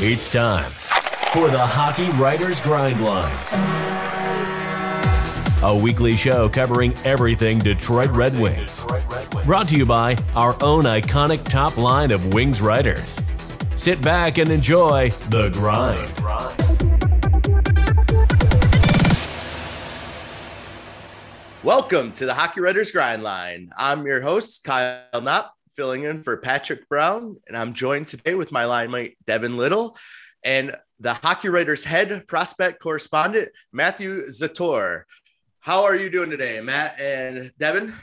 It's time for the Hockey Writers Grind Line. A weekly show covering everything Detroit Red Wings. Brought to you by our own iconic top line of Wings writers. Sit back and enjoy the grind. Welcome to the Hockey Writers Grind Line. I'm your host, Kyle Knopp, filling in for Patrick Brown, and I'm joined today with my line mate, Devin Little, and the Hockey Writers head prospect correspondent, Matthew Zator. How are you doing today, Matt and Devin?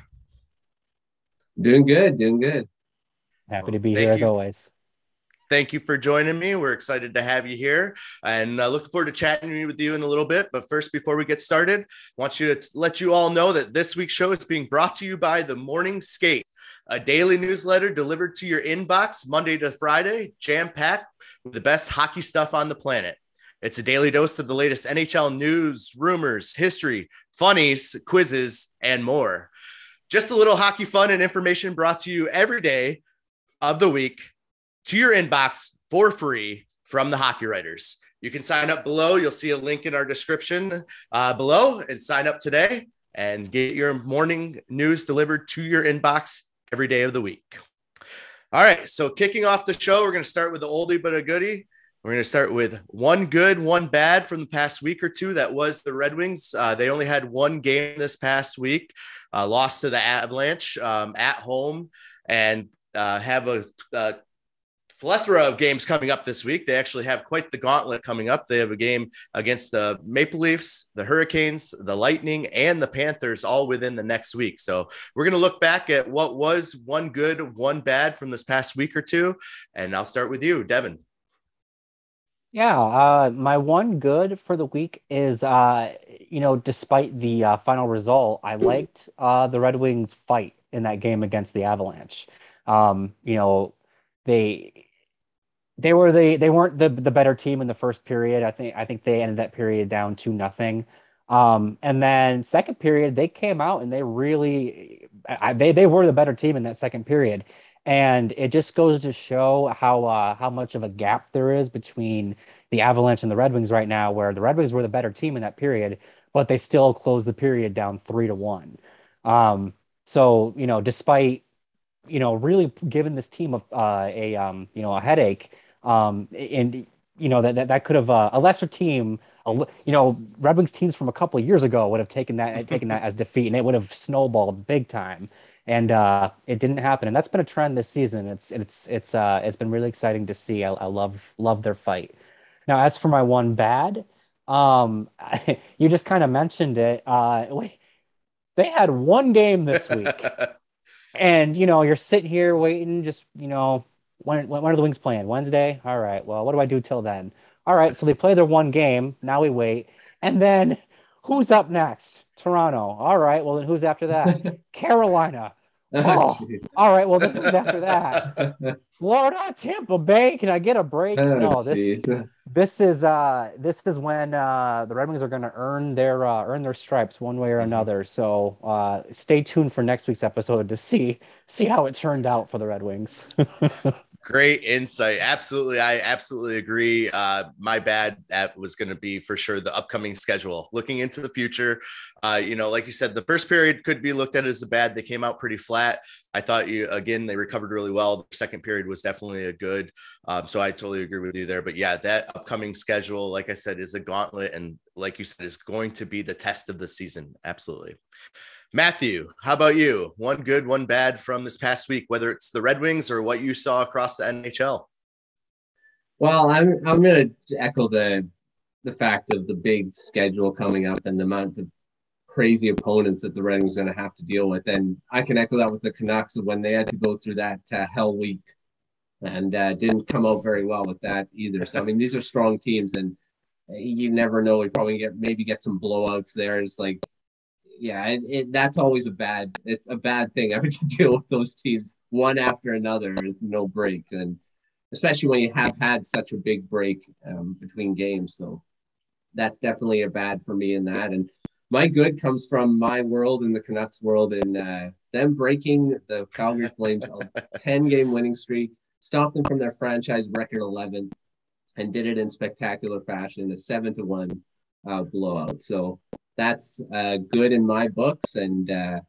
Doing good, doing good. Happy to be Thank here as always. Thank you for joining me. We're excited to have you here and uh, looking forward to chatting with you in a little bit. But first, before we get started, I want you to let you all know that this week's show is being brought to you by the Morning Skate, a daily newsletter delivered to your inbox Monday to Friday, jam packed with the best hockey stuff on the planet. It's a daily dose of the latest NHL news, rumors, history, funnies, quizzes, and more. Just a little hockey fun and information brought to you every day of the week to your inbox for free from the Hockey Writers. You can sign up below. You'll see a link in our description uh, below and sign up today and get your morning news delivered to your inbox every day of the week. All right. So, kicking off the show, we're going to start with the oldie but a goodie. We're going to start with one good, one bad from the past week or two. That was the Red Wings. Uh, they only had one game this past week, uh, lost to the Avalanche um, at home, and uh, have a, a plethora of games coming up this week. They actually have quite the gauntlet coming up. They have a game against the Maple Leafs, the Hurricanes, the Lightning, and the Panthers all within the next week. So we're going to look back at what was one good, one bad from this past week or two. And I'll start with you, Devin. Yeah, uh, my one good for the week is, uh, you know, despite the uh, final result, I liked uh, the Red Wings fight in that game against the Avalanche. Um, you know, they they were the they weren't the the better team in the first period. I think I think they ended that period down to nothing. Um, and then second period, they came out and they really I, they they were the better team in that second period. And it just goes to show how uh, how much of a gap there is between the Avalanche and the Red Wings right now, where the Red Wings were the better team in that period, but they still closed the period down three to one. Um, so you know, despite you know really giving this team a uh, a um, you know a headache, um, and you know that that, that could have uh, a lesser team. A, you know, Red Wings teams from a couple of years ago would have taken that taken that as defeat, and it would have snowballed big time and uh, it didn't happen. And that's been a trend this season. It's it's it's uh, it's been really exciting to see. I, I love love their fight. Now, as for my one bad, um, you just kind of mentioned it. Uh, wait, they had one game this week, and you know you're sitting here waiting. Just you know, when when are the Wings playing? Wednesday. All right. Well, what do I do till then? All right. So they play their one game. Now we wait, and then who's up next? Toronto. All right. Well, then who's after that? Carolina. Oh, all right. Well, then who's after that? Florida, Tampa Bay. Can I get a break? Oh, no, this this is uh this is when uh the Red Wings are going to earn their uh, earn their stripes one way or another. So uh stay tuned for next week's episode to see see how it turned out for the Red Wings. Great insight. Absolutely. I absolutely agree. Uh, my bad that was going to be for sure the upcoming schedule. Looking into the future, uh, you know, like you said, the first period could be looked at as a bad. They came out pretty flat. I thought you, again, they recovered really well. The second period was definitely a good. Um, so I totally agree with you there. But yeah, that upcoming schedule, like I said, is a gauntlet. And like you said, is going to be the test of the season. Absolutely. Matthew, how about you? One good, one bad from this past week, whether it's the Red Wings or what you saw across the NHL. Well, I'm I'm gonna echo the the fact of the big schedule coming up and the amount of crazy opponents that the Red Wings going to have to deal with, and I can echo that with the Canucks when they had to go through that uh, hell week and uh, didn't come out very well with that either. So I mean, these are strong teams, and you never know. We probably get maybe get some blowouts there. It's like, yeah, it, it, that's always a bad. It's a bad thing ever to deal with those teams one after another with no break, and especially when you have had such a big break um, between games. So that's definitely a bad for me in that. And my good comes from my world and the Canucks world and uh, them breaking the Calgary Flames 10 game winning streak, stopped them from their franchise record 11th, and did it in spectacular fashion, a seven to one uh, blowout. So that's uh, good in my books, and uh,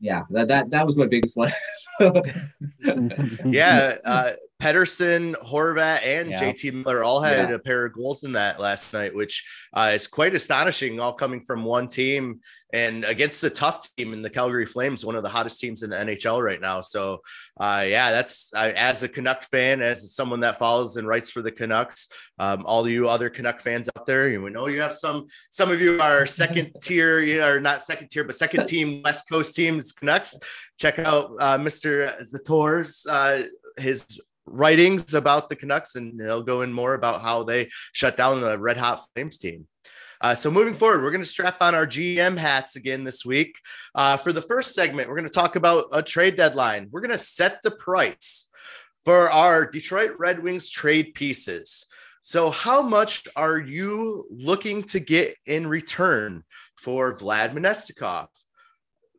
yeah, that that that was my biggest one. yeah, uh, Pettersson, Horvat, and Yeah. JT Miller all had Yeah. a pair of goals in that last night, which uh, is quite astonishing, all coming from one team and against the tough team in the Calgary Flames, one of the hottest teams in the NHL right now. So, uh, yeah, that's uh, as a Canuck fan, as someone that follows and writes for the Canucks, um, all you other Canuck fans out there, you know you have some. Some of you are second tier, you know, or not second tier, but second team West Coast teams Canucks. Check out uh, Mr. Zator's uh, his writings about the Canucks, and they'll go in more about how they shut down the Red Hot Flames team. Uh, so moving forward, we're going to strap on our GM hats again this week. Uh, for the first segment, we're going to talk about a trade deadline. We're going to set the price for our Detroit Red Wings trade pieces. So, how much are you looking to get in return for Vlad Namestnikov,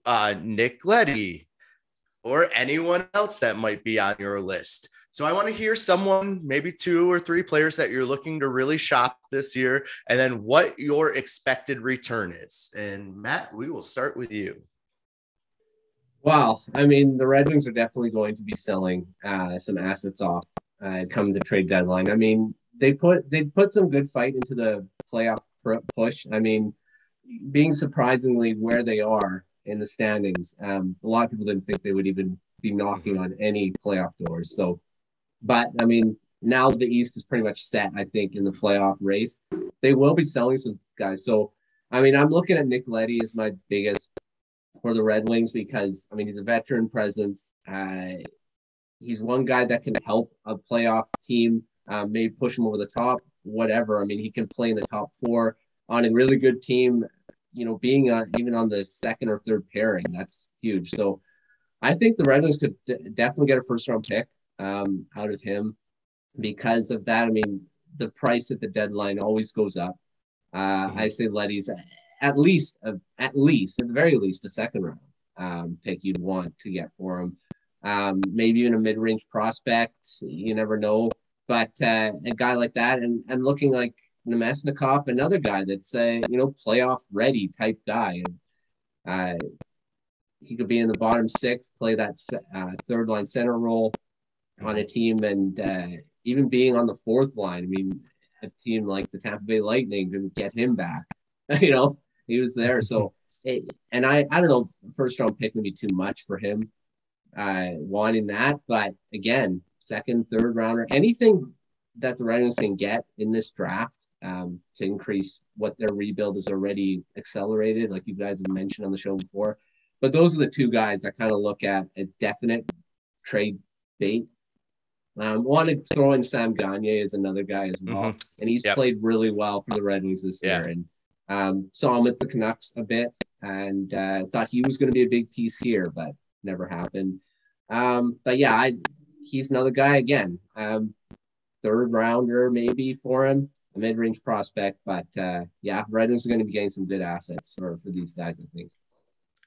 uh, Nick Leddy, or anyone else that might be on your list? So, I want to hear someone, maybe two or three players that you're looking to really shop this year, and then what your expected return is. And Matt, we will start with you. Well, I mean, the Red Wings are definitely going to be selling uh, some assets off uh, come the trade deadline. I mean, they put they put some good fight into the playoff push. I mean, being surprisingly where they are in the standings, um, a lot of people didn't think they would even be knocking on any playoff doors. So, but I mean, now the East is pretty much set. I think in the playoff race, they will be selling some guys. So, I mean, I'm looking at Nick Leddy as my biggest for the Red Wings because I mean he's a veteran presence. Uh, he's one guy that can help a playoff team, uh, maybe push him over the top, whatever. I mean he can play in the top four on a really good team. You know, being on even on the second or third pairing, that's huge. So I think the Red Wings could d- definitely get a first round pick um, out of him because of that. I mean the price at the deadline always goes up. Uh, I say Leddy's at least, a, at least, at the very least, a second round um, pick you'd want to get for him. Um, maybe even a mid-range prospect. You never know. But uh, a guy like that, and and looking like Namestnikov, another guy that's a you know playoff ready type guy. And, uh, he could be in the bottom six, play that uh, third line center role on a team, and uh, even being on the fourth line. I mean, a team like the Tampa Bay Lightning didn't get him back. you know, he was there. So, it, and I, I don't know, first round pick would be too much for him, uh, wanting that. But again, second, third rounder, anything that the Red Wings can get in this draft um, to increase what their rebuild is already accelerated, like you guys have mentioned on the show before. But those are the two guys I kind of look at a definite trade bait. Um, want to throw in Sam Gagner as another guy as well, and he's Yep. played really well for the Red Wings this Yeah. year. And um, saw him at the Canucks a bit, and uh, thought he was going to be a big piece here, but never happened. Um, but yeah, I, he's another guy again. Um, third rounder maybe for him, a mid range prospect. But uh, yeah, Red Wings are going to be getting some good assets for for these guys. I think.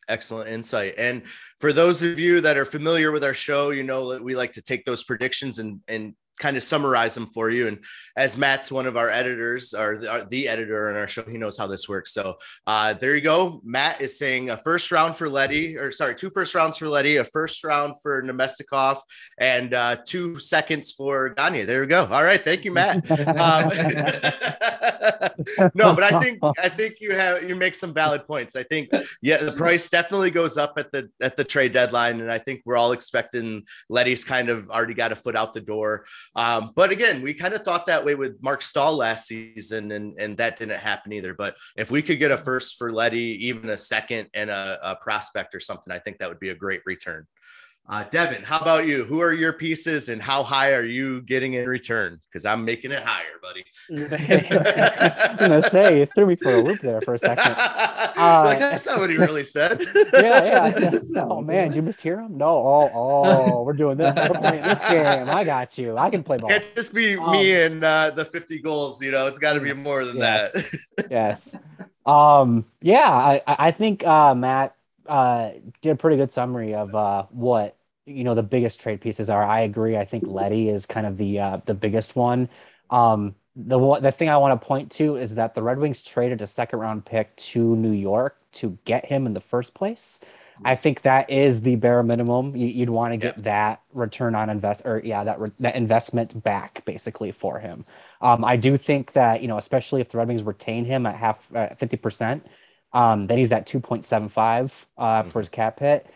Excellent insight. And for those of you that are familiar with our show, you know that we like to take those predictions and and kind of summarize them for you. And as Matt's one of our editors, or the, the editor on our show, he knows how this works. So uh, there you go. Matt is saying a first round for Leddy, or sorry, two first rounds for Leddy, a first round for Namestnikov, and uh, two seconds for Gagner. There we go. All right, thank you, Matt. Um, no, but I think I think you have you make some valid points. I think yeah, the price definitely goes up at the at the trade deadline, and I think we're all expecting Leddy's kind of already got a foot out the door. Um, but again, we kind of thought that way with Marc Staal last season, and and that didn't happen either. But if we could get a first for Leddy, even a second and a, a prospect or something, I think that would be a great return. Uh, Devin, how about you? Who are your pieces, and how high are you getting in return? Because I'm making it higher, buddy. I'm gonna say you threw me for a loop there for a second. like that's not what he really said. Yeah, yeah. yeah. Oh man, did you mishear him? No. Oh, oh, we're doing this. We're playing this game. I got you. I can play ball. Can't just be Um, me and uh, the 50 goals. You know, it's got to be Yes, more than yes. that. yes. Um, yeah, I, I I think uh, Matt uh, did a pretty good summary of uh, what you know the biggest trade pieces are. I agree. I think Leddy is kind of the uh, the biggest one. Um, the the thing I want to point to is that the Red Wings traded a second round pick to New York to get him in the first place. I think that is the bare minimum. You, would want to get that return on invest or yeah, that re- that investment back basically for him. Um, I do think that you know, especially if the Red Wings retain him at half fifty uh, percent, um, then he's at two point seven five uh, mm-hmm. for his cap hit.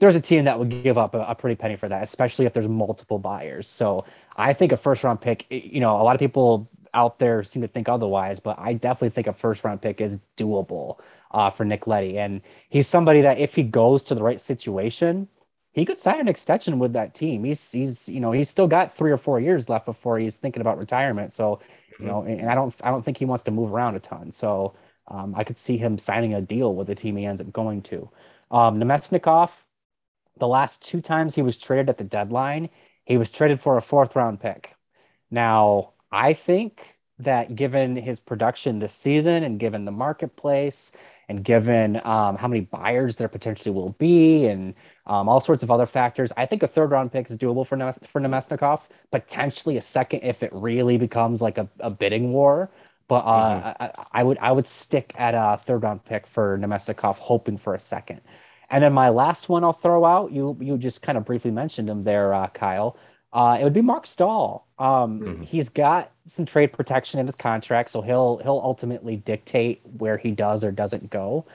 There's a team that would give up a, a, pretty penny for that, especially if there's multiple buyers. So I think a first round pick. You know, a lot of people out there seem to think otherwise, but I definitely think a first round pick is doable uh, for Nick Leddy. And he's somebody that if he goes to the right situation, he could sign an extension with that team. He's he's you know he's still got three or four years left before he's thinking about retirement. So you know, and I don't I don't think he wants to move around a ton. So um, I could see him signing a deal with the team he ends up going to. Um, Namestnikov, the last two times he was traded at the deadline, he was traded for a fourth round pick. Now I think that given his production this season and given the marketplace and given um, how many buyers there potentially will be and um, all sorts of other factors, I think a third round pick is doable for for Namestnikov. Potentially a second if it really becomes like a, a bidding war. But uh, mm-hmm. I, I, would I would stick at a third round pick for Namestnikov, hoping for a second. And then my last one I'll throw out. You you just kind of briefly mentioned him there, uh, Kyle. Uh, it would be Marc Staal. Um, mm-hmm. He's got some trade protection in his contract, so he'll he'll ultimately dictate where he does or doesn't go.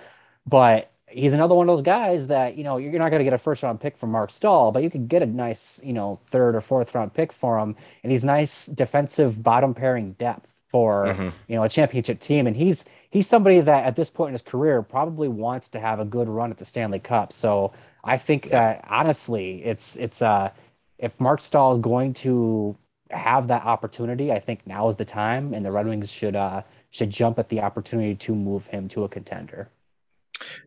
But he's another one of those guys that you know you're not going to get a first round pick from Marc Staal, but you could get a nice you know third or fourth round pick for him, and he's nice defensive bottom pairing depth for mm-hmm. you know a championship team, and he's he's somebody that at this point in his career probably wants to have a good run at the Stanley Cup. So I think yeah. that honestly, it's it's uh if Marc Staal is going to have that opportunity, I think now is the time, and the Red Wings should uh, should jump at the opportunity to move him to a contender.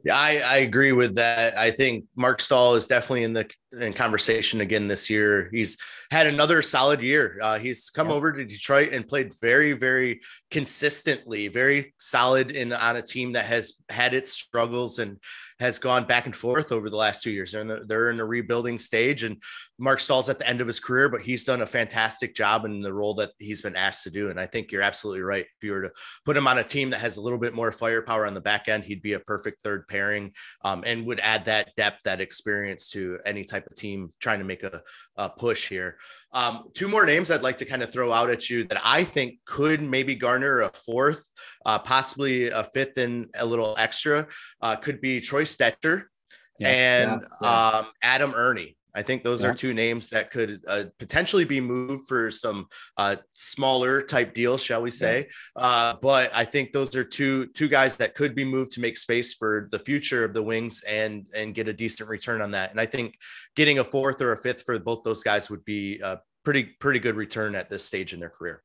Yeah, I, I agree with that. I think Marc Staal is definitely in the in conversation again this year. He's had another solid year. Uh, he's come over to Detroit and played very, very consistently, very solid in on a team that has had its struggles and has gone back and forth over the last two years. They're in, the, they're in a rebuilding stage, and Marc Staal's at the end of his career, but he's done a fantastic job in the role that he's been asked to do. And I think you're absolutely right. If you were to put him on a team that has a little bit more firepower on the back end, he'd be a perfect third pairing um, and would add that depth, that experience to any type of team trying to make a, a push here. Um, two more names I'd like to kind of throw out at you that I think could maybe garner a fourth, uh, possibly a fifth and a little extra. Uh, could be Troy Stecher yeah, and yeah, yeah. Um, Adam Erne. I think those yeah. are two names that could uh, potentially be moved for some uh, smaller type deals, shall we say? Yeah. Uh, but I think those are two two guys that could be moved to make space for the future of the Wings and and get a decent return on that. And I think getting a fourth or a fifth for both those guys would be a pretty pretty good return at this stage in their career.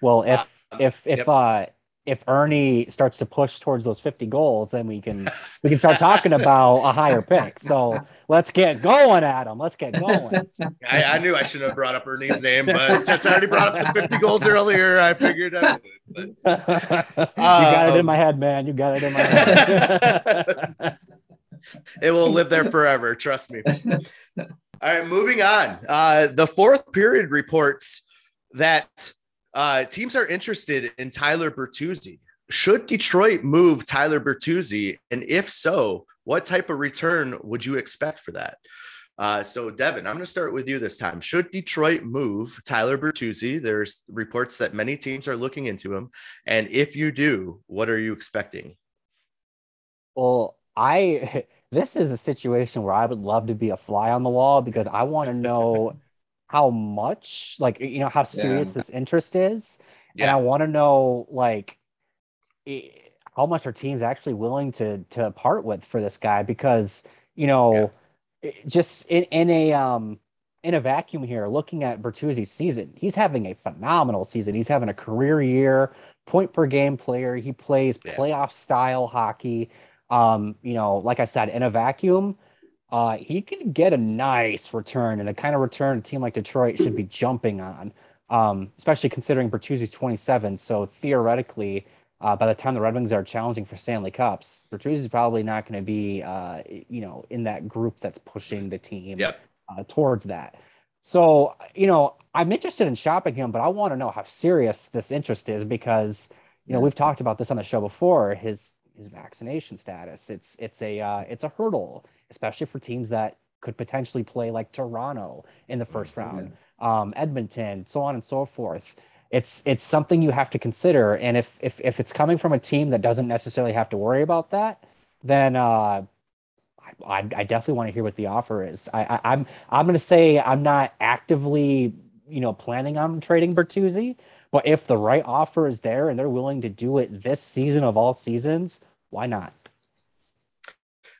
Well, if um, if if yep. uh if Erne starts to push towards those 50 goals, then we can we can start talking about a higher pick. So let's get going, Adam. Let's get going. I, I knew I shouldn't have brought up Erne's name, but since I already brought up the 50 goals earlier, I figured I would. But, you got it in my head, man. You got it in my head. it will live there forever. Trust me. All right, moving on. Uh, the fourth period reports that uh, teams are interested in Tyler Bertuzzi. Should Detroit move Tyler Bertuzzi? And if so, what type of return would you expect for that? Uh, so, Devin, I'm going to start with you this time. Should Detroit move Tyler Bertuzzi? There's reports that many teams are looking into him. And if you do, what are you expecting? Well, I this is a situation where I would love to be a fly on the wall because I want to know how much, like, you know, how serious yeah. this interest is. Yeah. And I want to know, like, it, how much are teams actually willing to to part with for this guy? Because, you know, yeah. just in, in a um in a vacuum here, looking at Bertuzzi's season, he's having a phenomenal season. He's having a career year, point per game player. He plays playoff style hockey. Um, you know, like I said, in a vacuum, uh, he can get a nice return and the kind of return a team like Detroit should be jumping on, um, especially considering Bertuzzi's 27. So theoretically, uh, by the time the Red Wings are challenging for Stanley Cups, Bertuzzi's probably not going to be, uh, you know, in that group that's pushing the team yep. Uh, towards that. So, you know, I'm interested in shopping him, but I want to know how serious this interest is because, you know, we've talked about this on the show before. His his vaccination status. It's it's a uh, it's a hurdle, especially for teams that could potentially play like Toronto in the first round, um, Edmonton, so on and so forth. It's it's something you have to consider, and if if if it's coming from a team that doesn't necessarily have to worry about that, then uh, I, I definitely want to hear what the offer is. I, I I'm I'm going to say I'm not actively you know planning on trading Bertuzzi, but if the right offer is there and they're willing to do it this season of all seasons, why not?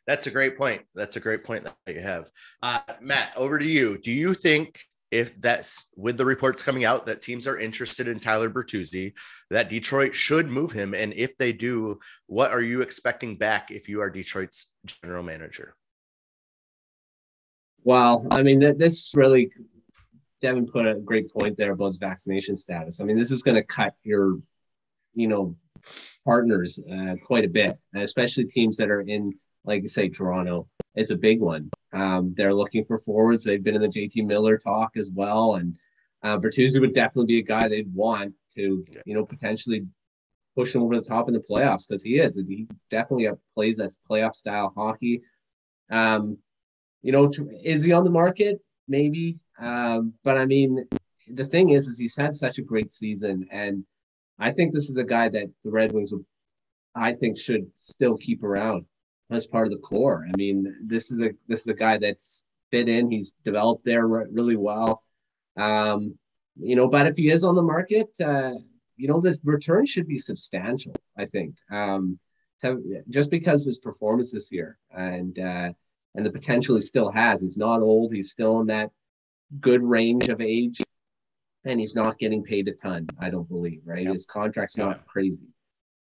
That's a great point. That's a great point that you have. Uh, Matt, over to you. Do you think if that's with the reports coming out that teams are interested in Tyler Bertuzzi, that Detroit should move him? And if they do, what are you expecting back if you are Detroit's general manager? Well, I mean, this really, Devin put a great point there about his vaccination status. I mean, this is going to cut your, you know, partners uh, quite a bit, especially teams that are in like you say Toronto is a big one. Um, they're looking for forwards. They've been in the JT Miller talk as well, and uh, Bertuzzi would definitely be a guy they'd want to, you know, potentially push him over the top in the playoffs because he is. He definitely plays that playoff style hockey. Um, you know, is he on the market? Maybe, um, but I mean, the thing is, is he's had such a great season, and I think this is a guy that the Red Wings would, I think, should still keep around as part of the core. I mean, this is a this is a guy that's fit in. He's developed there really well. Um, you know, but if he is on the market, uh, you know, this return should be substantial. I think um, to, just because of his performance this year and uh, and the potential he still has. He's not old. He's still in that good range of age, and he's not getting paid a ton. I don't believe. Right, yep. his contract's not crazy.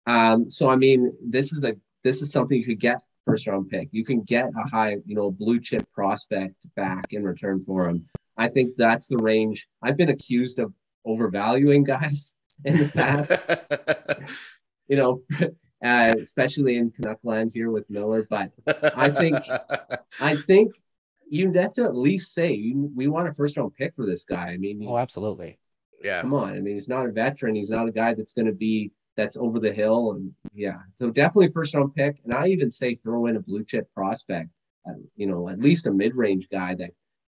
Um, so I mean, this is a this is something you could get first round pick. You can get a high, you know, blue chip prospect back in return for him. I think that's the range. I've been accused of overvaluing guys in the past. you know, uh, especially in Canuck land here with Miller. But I think, I think you have to at least say you, we want a first round pick for this guy. I mean, oh, absolutely. Yeah. Come on. I mean, he's not a veteran. He's not a guy that's going to be that's over the hill. And yeah, so definitely first round pick. And I even say throw in a blue chip prospect, you know, at least a mid range guy that,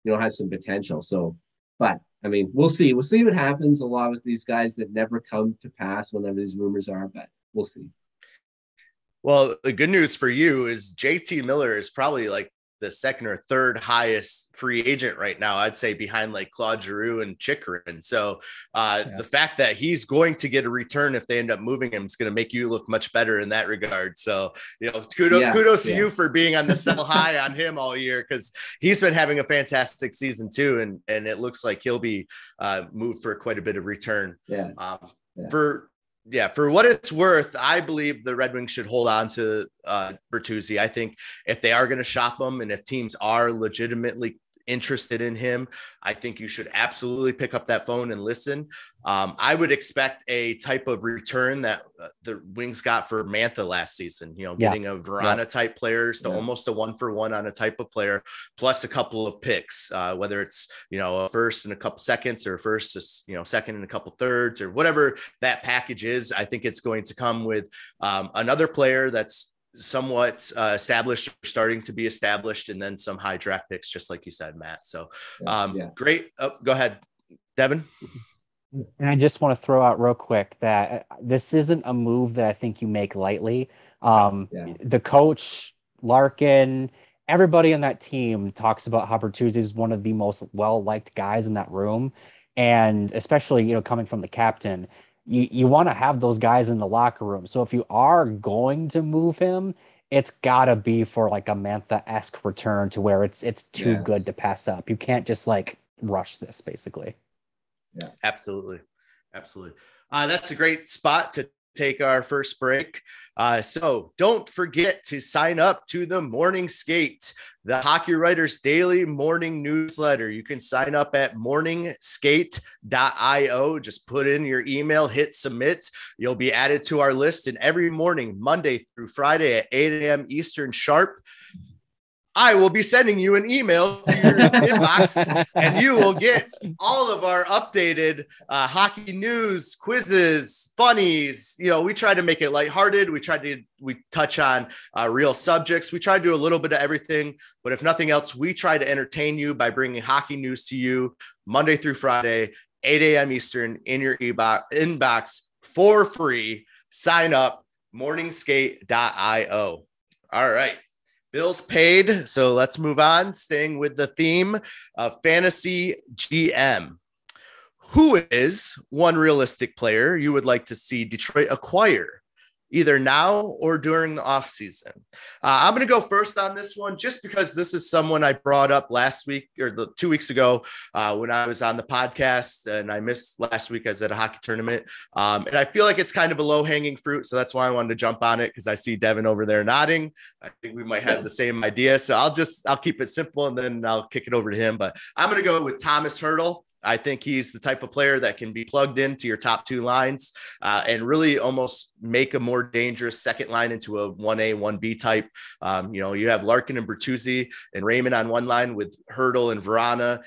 you know, has some potential. So, but I mean, we'll see. We'll see what happens a lot with these guys that never come to pass whenever these rumors are, but we'll see. Well, the good news for you is JT Miller is probably like the second or third highest free agent right now. I'd say behind like Claude Giroux and Chychrun. So uh, yeah. the fact that he's going to get a return if they end up moving him is going to make you look much better in that regard. So you know, kudos, yeah. kudos yeah. to you for being on the sell high on him all year because he's been having a fantastic season too, and and it looks like he'll be uh, moved for quite a bit of return. Yeah. Um, for yeah, for what it's worth, I believe the Red Wings should hold on to uh, Bertuzzi. I think if they are going to shop him and if teams are legitimately interested in him, I think you should absolutely pick up that phone and listen. Um, I would expect a type of return that uh, the Wings got for Mantha last season, you know, yeah. getting a Vrana yeah. type players to yeah. almost a one for one on a type of player, plus a couple of picks, uh, whether it's, you know, a first and a couple seconds or first, you know, second and a couple thirds or whatever that package is. I think it's going to come with um, another player that's somewhat uh, established or starting to be established and then some high draft picks just like you said matt. So um, yeah. great. Oh, go ahead. Devin? And i just want to throw out real quick that uh, this isn't a move that i think you make lightly. Um, yeah. the coach larkin everybody on that team talks about how Bertuzzi is one of the most well-liked guys in that room. And especially you know coming from the captain you you want to have those guys in the locker room. So if you are going to move him, it's gotta be for like a Mantha esque return to where it's it's too yes. good to pass up. You can't just like rush this, basically. Yeah, absolutely, absolutely. Uh, that's a great spot to take our first break. Uh, so don't forget to sign up to the Morning Skate, the Hockey Writers Daily Morning Newsletter. You can sign up at morningskate.io. Just put in your email, hit submit. You'll be added to our list. And every morning, Monday through Friday at 8 a.m. Eastern Sharp, I will be sending you an email to your inbox, and you will get all of our updated uh, hockey news, quizzes, funnies. You know, we try to make it lighthearted. We try to we touch on uh, real subjects. We try to do a little bit of everything, but if nothing else, we try to entertain you by bringing hockey news to you Monday through Friday, 8 a.m. Eastern in your inbox for free. Sign up morningskate.io. All right. Bills paid. So let's move on. Staying with the theme of fantasy GM. Who is one realistic player you would like to see Detroit acquire either now or during the off season. Uh, I'm going to go first on this one just because this is someone I brought up last week or the, two weeks ago uh, when I was on the podcast and I missed last week. I was at a hockey tournament um, and I feel like it's kind of a low hanging fruit. So that's why I wanted to jump on it because I see Devin over there nodding. I think we might have the same idea. So I'll just, I'll keep it simple and then I'll kick it over to him. But I'm going to go with Tomas Hertl. I think he's the type of player that can be plugged into your top two lines uh, and really almost make a more dangerous second line into a 1A, 1B type. Um, you know, you have Larkin and Bertuzzi and Raymond on one line with Hertl and Vrana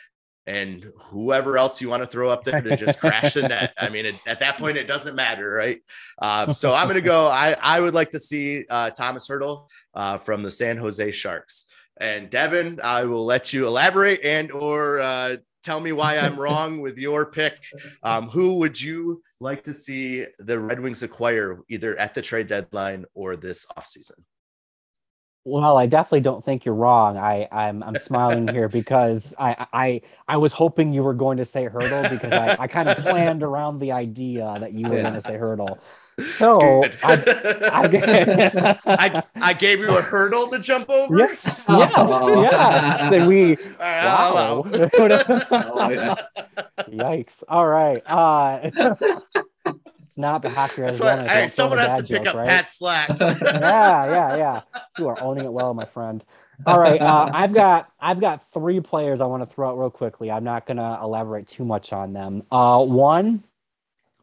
and whoever else you want to throw up there to just crash the net. I mean, it, at that point, it doesn't matter, right? Um, so I'm going to go. I, I would like to see uh, Tomas Hertl uh, from the San Jose Sharks. And Devin, I will let you elaborate and or uh, tell me why I'm wrong with your pick. Um, who would you like to see the Red Wings acquire either at the trade deadline or this offseason? Well, I definitely don't think you're wrong. I, I'm I'm smiling here because I I I was hoping you were going to say Hertl because I, I kind of planned around the idea that you were going to say Hertl. So I, I, I, I, gave you a hurdle to jump over. Yes, yes, yes. And we wow. Yikes! All right. Uh, it's not the hockey. Hey, someone has to pick joke, up right? Pat Slack. yeah, yeah, yeah. You are owning it well, my friend. All right, uh, I've got I've got three players I want to throw out real quickly. I'm not going to elaborate too much on them. Uh, one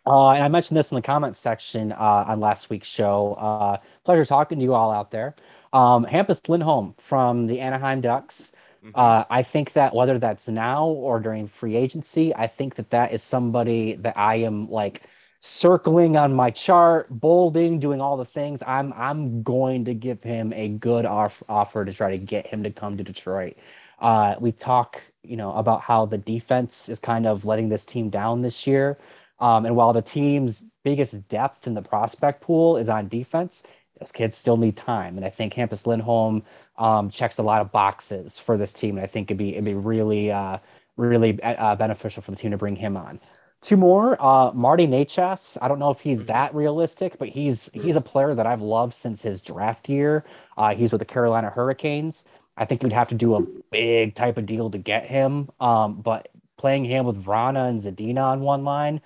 uh, and I mentioned this in the comment section uh, on last week's show. Uh, pleasure talking to you all out there. Um, Hampus Lindholm from the Anaheim Ducks. Mm-hmm. Uh, I think that whether that's now or during free agency, I think that that is somebody that I am like circling on my chart, bolding, doing all the things. I'm I'm going to give him a good off- offer to try to get him to come to Detroit. Uh, we talk, you know, about how the defense is kind of letting this team down this year. Um, and while the team's biggest depth in the prospect pool is on defense, those kids still need time. And I think Hampus Lindholm um, checks a lot of boxes for this team. And I think it'd be it'd be really uh, really uh, beneficial for the team to bring him on. Two more, uh, Marty Necas. I don't know if he's that realistic, but he's he's a player that I've loved since his draft year. Uh, he's with the Carolina Hurricanes. I think we'd have to do a big type of deal to get him. Um, but playing him with Vrana and Zadina on one line,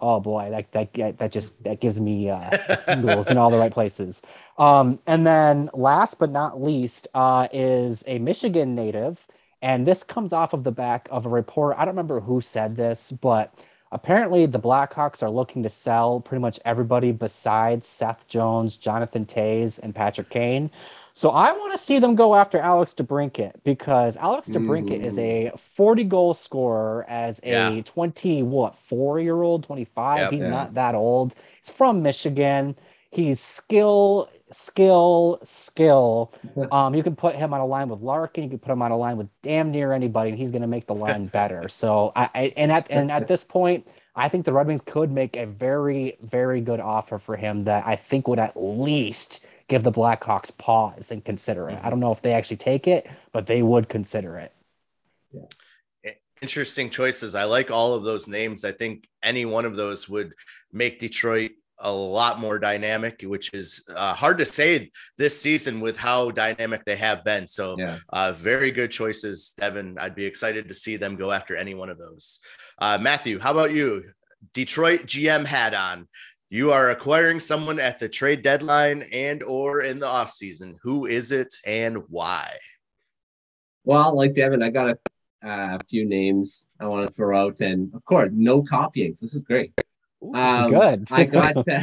oh boy, that that that just that gives me uh, tingles in all the right places. Um, and then last but not least uh, is a Michigan native, and this comes off of the back of a report. I don't remember who said this, but apparently the Blackhawks are looking to sell pretty much everybody besides Seth Jones, Jonathan Toews, and Patrick Kane. So I want to see them go after Alex DeBrincat because Alex DeBrincat mm. is a 40 goal scorer as a yeah. 20 what four year old, 25. Yep, He's yeah. not that old. He's from Michigan. He's skill, skill, skill. Um, you can put him on a line with Larkin. You can put him on a line with damn near anybody, and he's going to make the line better. So I, I and at and at this point, I think the Red Wings could make a very, very good offer for him that I think would at least give the Blackhawks pause and consider it. I don't know if they actually take it, but they would consider it. Yeah. Interesting choices. I like all of those names. I think any one of those would make Detroit a lot more dynamic, which is uh, hard to say this season with how dynamic they have been. So, yeah. uh, very good choices, Devin. I'd be excited to see them go after any one of those. Uh, Matthew, how about you? Detroit GM hat on you are acquiring someone at the trade deadline and or in the off season. Who is it and why? Well, like Devin, I got a, uh, a few names I want to throw out, and of course, no copyings. This is great. Ooh, um, good. I got uh,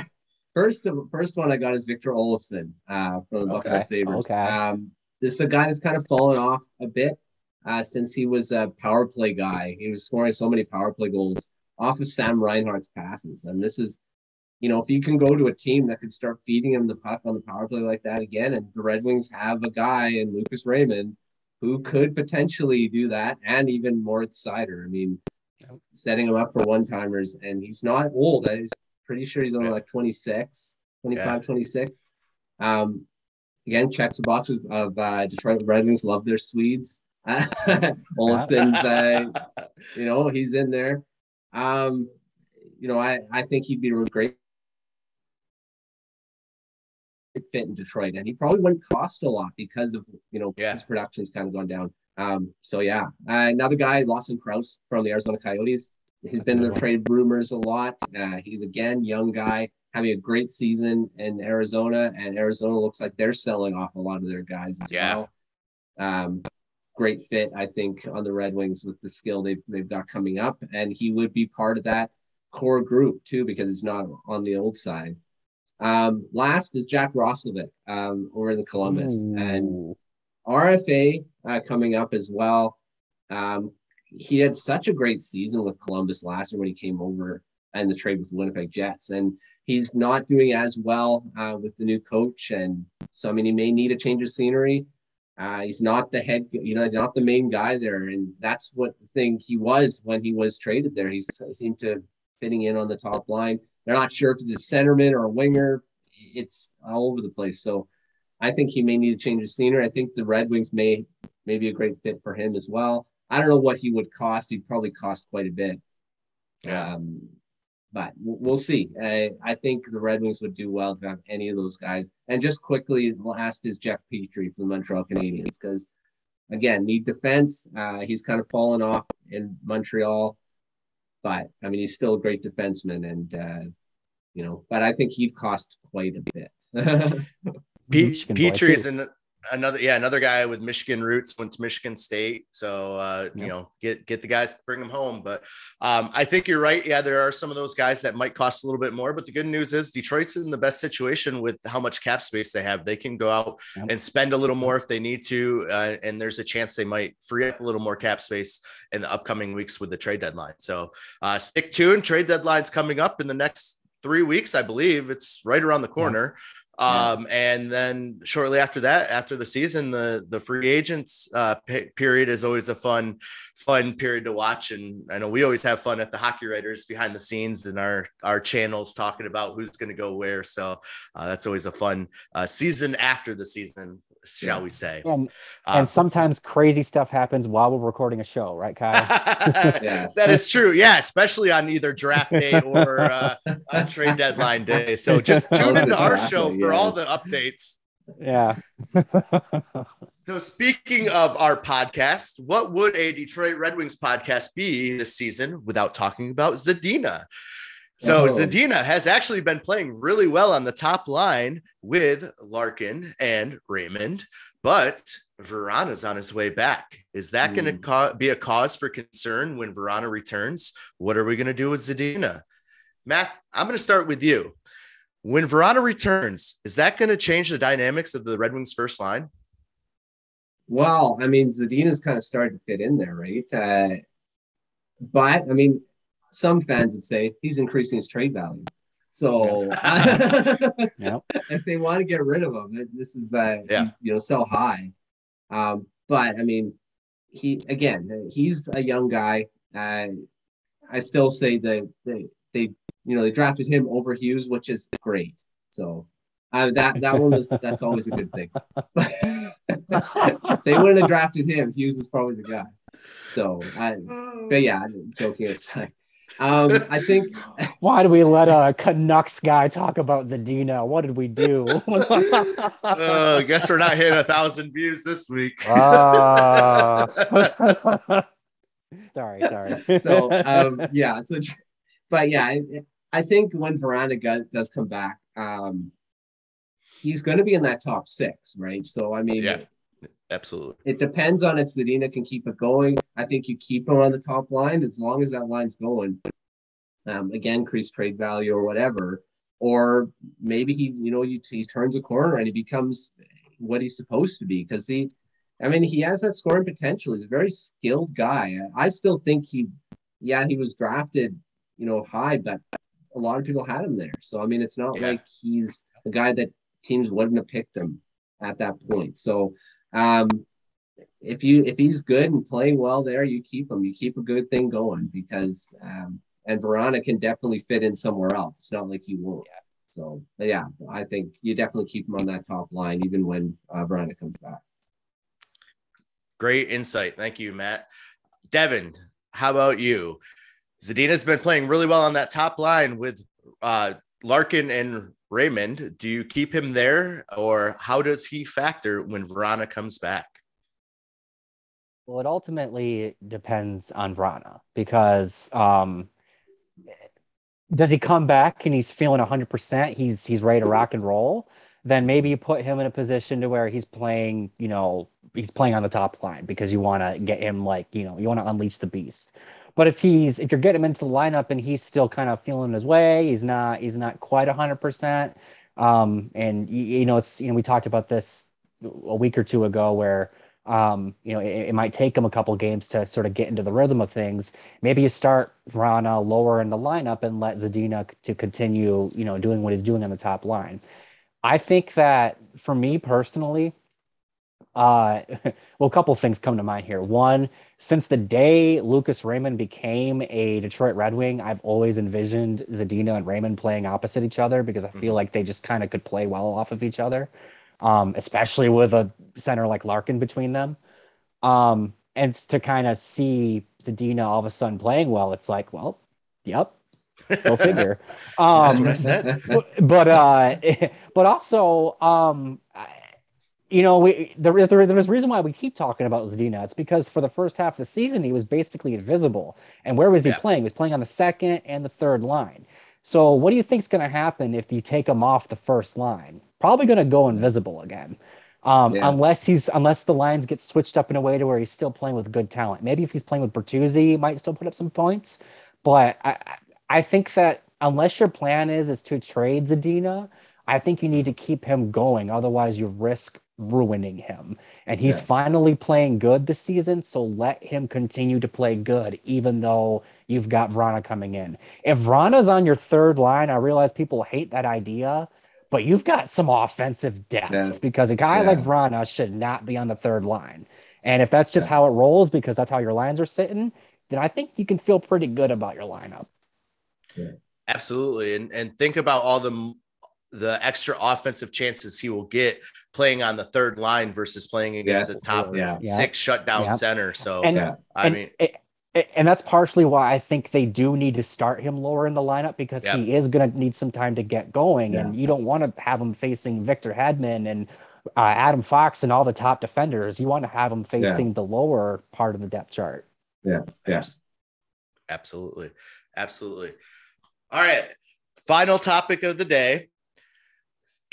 first. First one I got is Victor Olofsson uh, from the okay. Buffalo Sabres. Okay. Um, this is a guy that's kind of fallen off a bit uh, since he was a power play guy. He was scoring so many power play goals off of Sam Reinhart's passes. And this is, you know, if you can go to a team that could start feeding him the puck on the power play like that again, and the Red Wings have a guy in Lucas Raymond who could potentially do that, and even Moritz Seider. I mean, setting him up for one timers, and he's not old. I'm pretty sure he's only like 26, 25, yeah. 26. Um, again, checks the boxes of uh, Detroit Red Wings love their Swedes. Olson's, uh, you know, he's in there. Um, you know, I, I think he'd be a great fit in Detroit, and he probably wouldn't cost a lot because of you know yeah. his production's kind of gone down. Um, so yeah, uh, another guy, Lawson Crouse from the Arizona Coyotes. He's That's been in the trade rumors a lot. Uh, he's again young guy having a great season in Arizona, and Arizona looks like they're selling off a lot of their guys as yeah. well. Um, great fit, I think, on the Red Wings with the skill they've they've got coming up, and he would be part of that core group too because he's not on the old side. Um, last is Jack Roslovic um, over in the Columbus Ooh. and RFA uh, coming up as well. Um, he had such a great season with Columbus last year when he came over and the trade with the Winnipeg Jets, and he's not doing as well uh, with the new coach. And so, I mean, he may need a change of scenery. Uh, he's not the head, you know, he's not the main guy there, and that's what the thing he was when he was traded there. He seemed to fitting in on the top line. They're not sure if it's a centerman or a winger. It's all over the place. So I think he may need to change his scenery. I think the Red Wings may may be a great fit for him as well. I don't know what he would cost. He'd probably cost quite a bit. Yeah. Um, but we'll see. I, I think the Red Wings would do well to have any of those guys. And just quickly, last is Jeff Petry from the Montreal Canadiens because, again, need defense. Uh, he's kind of fallen off in Montreal, but I mean, he's still a great defenseman, and uh, you know, but I think he'd cost quite a bit. Petry is in another yeah another guy with Michigan roots went to Michigan State. So uh you know get get the guys bring them home. But um I think you're right. Yeah there are some of those guys that might cost a little bit more. But the good news is Detroit's in the best situation with how much cap space they have. They can go out yep. and spend a little more if they need to uh, and there's a chance they might free up a little more cap space in the upcoming weeks with the trade deadline. So uh stick tuned. Trade deadline's coming up in the next three weeks I believe. It's right around the corner um, and then shortly after that, after the season, the the free agents uh, period is always a fun, fun period to watch. And I know we always have fun at the Hockey Writers behind the scenes and our our channels talking about who's going to go where. So uh, that's always a fun uh, season after the season shall we say. And, uh, and sometimes crazy stuff happens while we're recording a show, right, Kyle? yeah. That is true. Yeah, especially on either draft day or uh, on trade deadline day. So just tune into our show for all the updates. Yeah. so speaking of our podcast, what would a Detroit Red Wings podcast be this season without talking about Zadina? So oh. Zadina has actually been playing really well on the top line with Larkin and Raymond, but Vrana's on his way back. Is that mm. going to ca- be a cause for concern when Vrana returns? What are we going to do with Zadina? Matt, I'm going to start with you. When Vrana returns, is that going to change the dynamics of the Red Wings first line? Well, I mean, Zadina's kind of starting to fit in there, right? Uh, but I mean, some fans would say he's increasing his trade value. So yep. if they want to get rid of him, this is that yeah. you know so high. Um, but I mean, he again, he's a young guy. Uh, I still say that they, they you know they drafted him over Hughes, which is great. So uh, that that one was that's always a good thing. they wouldn't have drafted him. Hughes is probably the guy. So, I, but yeah, joking aside, um, I think. Why do we let a Canucks guy talk about Zadina? What did we do? uh, I guess we're not hitting a thousand views this week. Uh... sorry, sorry. So, um, yeah. So, but yeah, I, I think when Vrana does come back, um, he's going to be in that top six, right? So, I mean, yeah. Absolutely. It depends on if Zadina can keep it going. I think you keep him on the top line as long as that line's going. Um, again, increase trade value or whatever. Or maybe he, you know, he, he turns a corner and he becomes, what he's supposed to be because he, I mean, he has that scoring potential. He's a very skilled guy. I still think he, yeah, he was drafted, you know, high, but a lot of people had him there. So I mean, it's not yeah. like he's a guy that teams wouldn't have picked him at that point. So um, if you if he's good and playing well there, you keep him. You keep a good thing going because um, and Vrana can definitely fit in somewhere else. It's not like he won't. Yeah. So yeah, I think you definitely keep him on that top line even when uh, Vrana comes back. Great insight. Thank you, Matt. Devin, how about you? Zadina's been playing really well on that top line with uh, Larkin and Raymond. Do you keep him there, or how does he factor when Vrana comes back? Well, it ultimately depends on Vrana because um, does he come back and he's feeling 100% he's he's ready to rock and roll then maybe you put him in a position to where he's playing you know he's playing on the top line because you want to get him like you know you want to unleash the beast but if he's if you're getting him into the lineup and he's still kind of feeling his way he's not he's not quite 100% um and you, you know it's you know we talked about this a week or two ago where um, you know, it, it, might take him a couple games to sort of get into the rhythm of things. Maybe you start Vrana lower in the lineup and let Zadina to continue, you know, doing what he's doing on the top line. I think that for me personally, uh, well, a couple things come to mind here. One, since the day Lucas Raymond became a Detroit Red Wing, I've always envisioned Zadina and Raymond playing opposite each other because I feel mm-hmm. like they just kind of could play well off of each other um, especially with a center like Larkin between them. Um, and to kind of see Zadina all of a sudden playing well, it's like, well, yep, go figure. Um, That's what I said. but, but uh, but also, um, you know, we there is there, there's a reason why we keep talking about Zadina. It's because for the first half of the season, he was basically invisible. And where was he yeah. playing? He was playing on the second and the third line. So, what do you think is going to happen if you take him off the first line? Probably going to go invisible again, um, yeah. unless he's unless the lines get switched up in a way to where he's still playing with good talent. Maybe if he's playing with Bertuzzi, he might still put up some points. But I, I think that unless your plan is is to trade Zadina, I think you need to keep him going. Otherwise, you risk ruining him. And he's yeah. finally playing good this season. So let him continue to play good, even though you've got Vrana coming in. If Vrana's on your third line, I realize people hate that idea, but you've got some offensive depth yeah. because a guy yeah. like Vrana should not be on the third line. And if that's just how it rolls because that's how your lines are sitting, then I think you can feel pretty good about your lineup. Absolutely. And and think about all the the extra offensive chances he will get playing on the third line versus playing against yes. the top yeah. six shutdown yeah. center. So and, yeah. I and, mean and that's partially why I think they do need to start him lower in the lineup because yep. he is going to need some time to get going, and you don't want to have him facing Victor Hedman and uh, Adam Fox and all the top defenders. You want to have him facing the lower part of the depth chart. Yeah. Yes. Absolutely. Absolutely. All right. Final topic of the day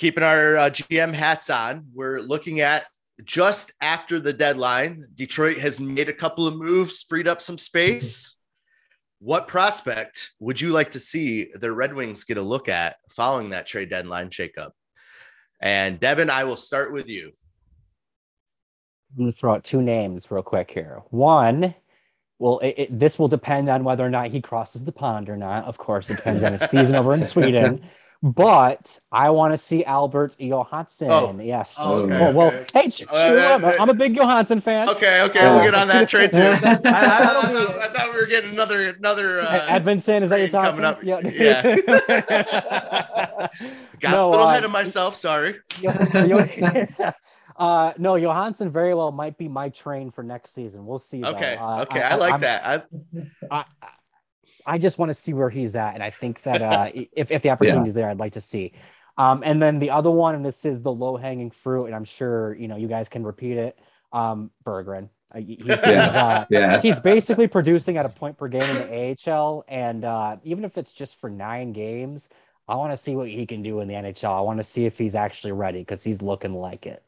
keeping our uh, GM hats on, we're looking at just after the deadline. Detroit has made a couple of moves, freed up some space. What prospect would you like to see the Red Wings get a look at following that trade deadline shakeup? And Devin, I will start with you. I'm going to throw out two names real quick here. One, well, it, it, this will depend on whether or not he crosses the pond or not. Of course, it depends on his season over in Sweden. But I want to see Albert Johansson. Oh. Yes. Oh, okay, well, okay. hey, uh, I'm, a, I'm a big Johansson fan. Okay, okay, uh, we'll get on that trade too. I, I, I, thought, I, thought, we were getting another another. Uh, Edvinsson, is that you're talking? Coming up. Yeah. yeah. Got no, a little uh, ahead of myself. Sorry. uh, no, Johansson very well might be my train for next season. We'll see. Okay. Uh, okay. I, like I'm, that. I, I just want to see where he's at, and I think that uh, if if the opportunity is there, I'd like to see. Um, and then the other one, and this is the low hanging fruit, and I'm sure you know you guys can repeat it. Um, Berggren. Uh, he's, yeah. He's, uh, yeah. he's basically producing at a point per game in the AHL, and uh, even if it's just for nine games, I want to see what he can do in the NHL. I want to see if he's actually ready because he's looking like it.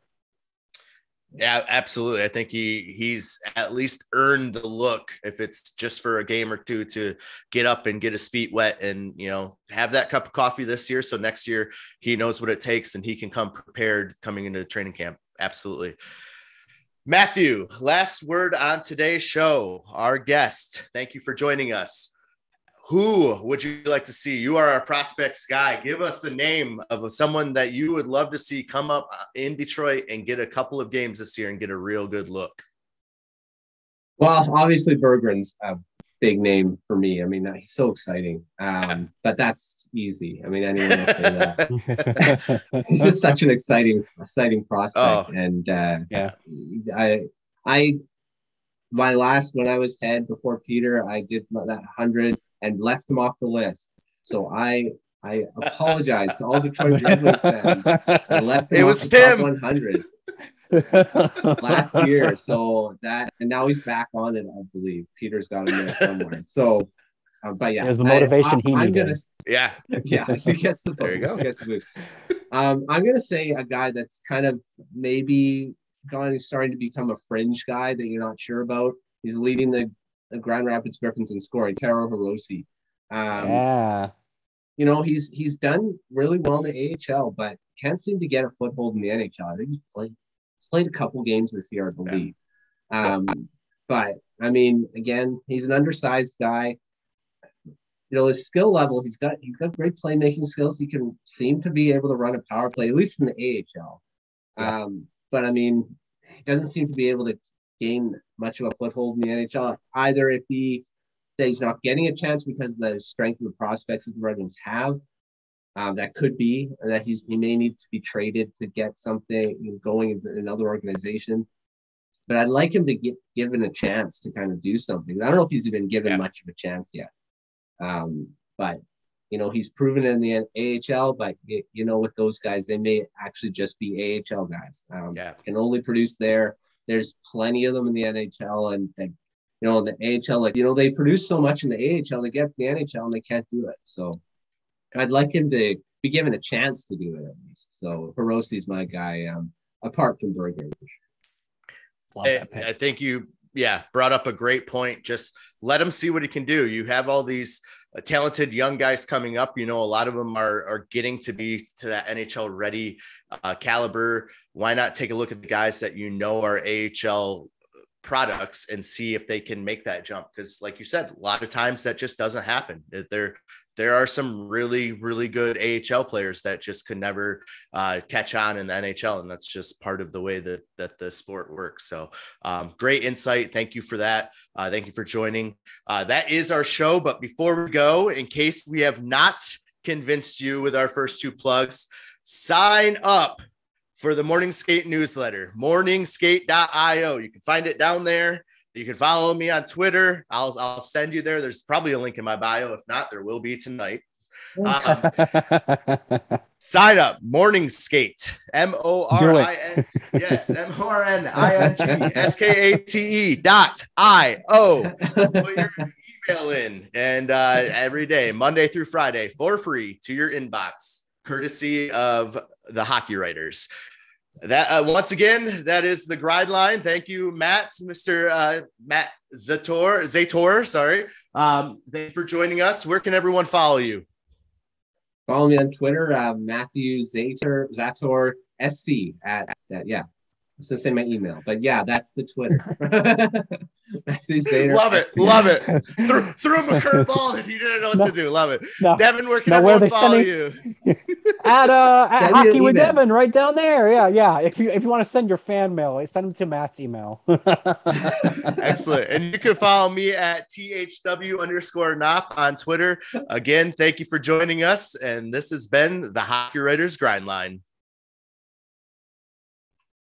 Yeah, absolutely. I think he he's at least earned the look if it's just for a game or two to get up and get his feet wet and you know have that cup of coffee this year. So next year he knows what it takes and he can come prepared coming into training camp. absolutely. Matthew, last word on today's show. Our guest, thank you for joining us. Who would you like to see? You are our prospects guy. Give us a name of someone that you would love to see come up in Detroit and get a couple of games this year and get a real good look. Well, obviously Berggren's a big name for me. I mean, he's so exciting. Um, but that's easy. I mean, anyone will say that. he's just such an exciting, exciting prospect. Oh, and uh, yeah, I, I, my last when I was head before Peter, I did that hundred and left him off the list. So I I apologize to all Detroit Red Wings fans. I left him it was off the Tim. top 100 last year. So that, and now he's back on it, I believe. Peter's got him there somewhere. So, uh, but yeah, there's the motivation I, I, he I'm needed. Gonna, yeah, yeah, he gets the there you go. Gets the Um, I'm gonna say a guy that's kind of maybe gone starting to become a fringe guy that you're not sure about. He's leading the, the Grand Rapids Griffins in scoring, Taro Hirose. Um, yeah. You know, he's he's done really well in the AHL, but can't seem to get a foothold in the NHL. I think he's played played a couple games this year, I believe. Yeah. Um, but I mean, again, he's an undersized guy. You know, his skill level, he's got he's got great playmaking skills. He can seem to be able to run a power play, at least in the AHL. Yeah. Um, but I mean, he doesn't seem to be able to gain much of a foothold in the NHL. Either it be that he's not getting a chance because of the strength of the prospects that the Red Wings have, um, that could be that he's he may need to be traded to get something going in another organization. But I'd like him to get given a chance to kind of do something. I don't know if he's even given yeah. much of a chance yet. Um, but you know he's proven in the AHL. But you know with those guys, they may actually just be AHL guys. Um, yeah. Can only produce there. There's plenty of them in the NHL, and, and you know in the AHL, like you know they produce so much in the AHL, they get to the NHL and they can't do it. So I'd like him to be given a chance to do it at least. So Hirose's my guy, um, apart from Berggren. I, I think you, yeah, brought up a great point. Just let him see what he can do. You have all these uh, talented young guys coming up. You know, a lot of them are are getting to be to that NHL ready uh, caliber. Why not take a look at the guys that you know are AHL products and see if they can make that jump because like you said a lot of times that just doesn't happen they're there are some really, really good AHL players that just could never uh, catch on in the NHL, and that's just part of the way that that the sport works. So, um, great insight. Thank you for that. Uh, thank you for joining. Uh, that is our show. But before we go, in case we have not convinced you with our first two plugs, sign up for the Morning Skate newsletter, morningskate.io. You can find it down there. You can follow me on Twitter. I'll I'll send you there. There's probably a link in my bio. If not, there will be tonight. Um, sign up. Morning Skate. M O R I N. Yes, M O R N I N G S K A T E dot I O. Put your email in, and uh, every day, Monday through Friday, for free to your inbox, courtesy of the Hockey Writers that uh, once again, that is the grind line. Thank you, Matt, Mr. Uh, Matt Zator, Zator. Sorry. Um, thank you for joining us. Where can everyone follow you? Follow me on Twitter, uh, Matthew Zator, Zator SC at, at yeah, was gonna say my email, but yeah, that's the Twitter. love it, love it. threw, threw him a curveball and he didn't know what no, to do. Love it. No, Devin, where can no, where they follow sending... you? at uh, at hockey with Devin, right down there. Yeah, yeah. If you if you want to send your fan mail, send them to Matt's email. Excellent. And you can follow me at thw underscore nop on Twitter. Again, thank you for joining us. And this has been the Hockey Writers Grind Line.